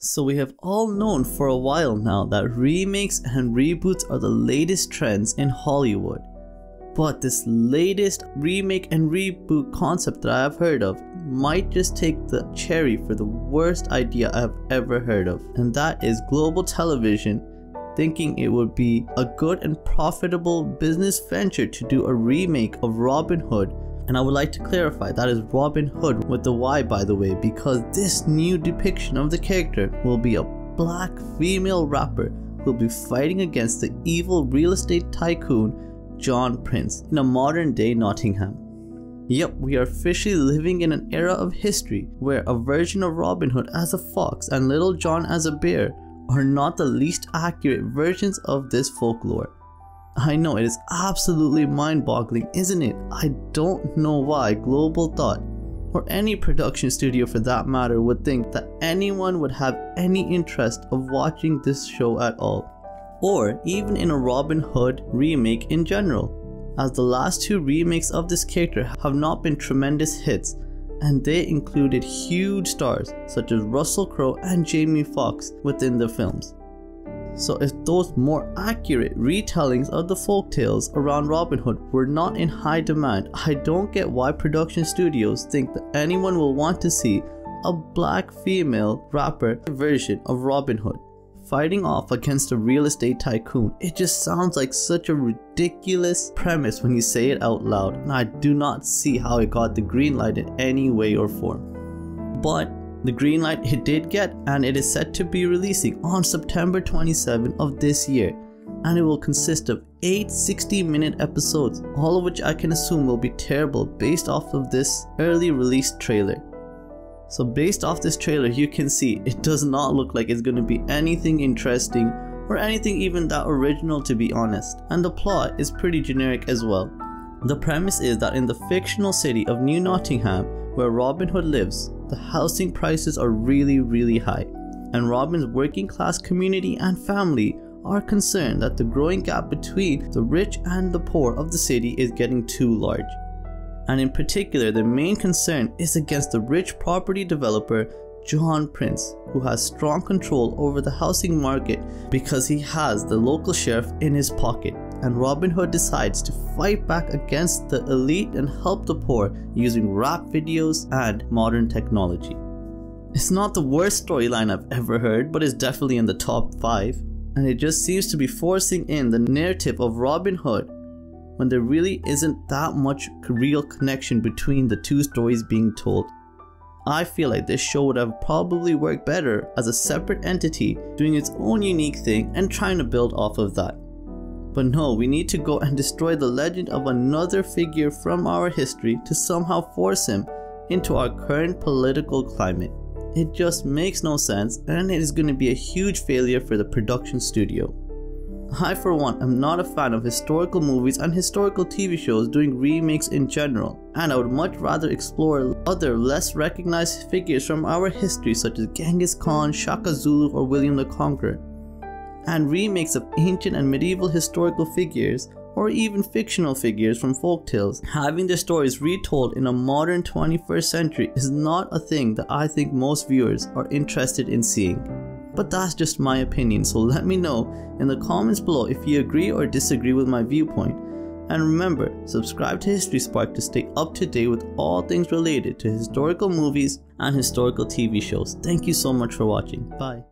So we have all known for a while now that remakes and reboots are the latest trends in Hollywood. But this latest remake and reboot concept that I have heard of might just take the cherry for the worst idea I have ever heard of, and that is global television thinking it would be a good and profitable business venture to do a remake of Robin Hood and I would like to clarify that is Robyn Hood with the Y by the way because this new depiction of the character will be a black female rapper who will be fighting against the evil real estate tycoon John Prince in a modern day Nottingham. Yep, we are officially living in an era of history where a version of Robin Hood as a fox and Little John as a bear are not the least accurate versions of this folklore. I know it is absolutely mind boggling, isn't it? I don't know why Global Thought, or any production studio for that matter, would think that anyone would have any interest of watching this show at all. Or even in a Robin Hood remake in general, as the last two remakes of this character have not been tremendous hits, and they included huge stars such as Russell Crowe and Jamie Foxx within the films. So if those more accurate retellings of the folk tales around Robin Hood were not in high demand, I don't get why production studios think that anyone will want to see a black female rapper version of Robin Hood fighting off against a real estate tycoon. It just sounds like such a ridiculous premise when you say it out loud, and I do not see how it got the green light in any way or form. But the green light it did get and it is set to be releasing on September 27 of this year and it will consist of 8 60 minute episodes all of which I can assume will be terrible based off of this early release trailer. So based off this trailer you can see it does not look like it's going to be anything interesting or anything even that original to be honest and the plot is pretty generic as well. The premise is that in the fictional city of New Nottingham where Robin Hood lives the housing prices are really, really high, and Robin's working class community and family are concerned that the growing gap between the rich and the poor of the city is getting too large. And in particular, the main concern is against the rich property developer John Prince, who has strong control over the housing market because he has the local sheriff in his pocket and Robin Hood decides to fight back against the elite and help the poor using rap videos and modern technology. It's not the worst storyline I've ever heard, but it's definitely in the top 5, and it just seems to be forcing in the narrative of Robin Hood when there really isn't that much real connection between the two stories being told. I feel like this show would have probably worked better as a separate entity doing its own unique thing and trying to build off of that. But no, we need to go and destroy the legend of another figure from our history to somehow force him into our current political climate. It just makes no sense and it is going to be a huge failure for the production studio. I for one am not a fan of historical movies and historical TV shows doing remakes in general, and I would much rather explore other less recognized figures from our history such as Genghis Khan, Shaka Zulu or William the Conqueror and remakes of ancient and medieval historical figures or even fictional figures from folktales. Having their stories retold in a modern 21st century is not a thing that I think most viewers are interested in seeing. But that's just my opinion, so let me know in the comments below if you agree or disagree with my viewpoint. And remember, subscribe to History Spark to stay up to date with all things related to historical movies and historical TV shows. Thank you so much for watching. Bye.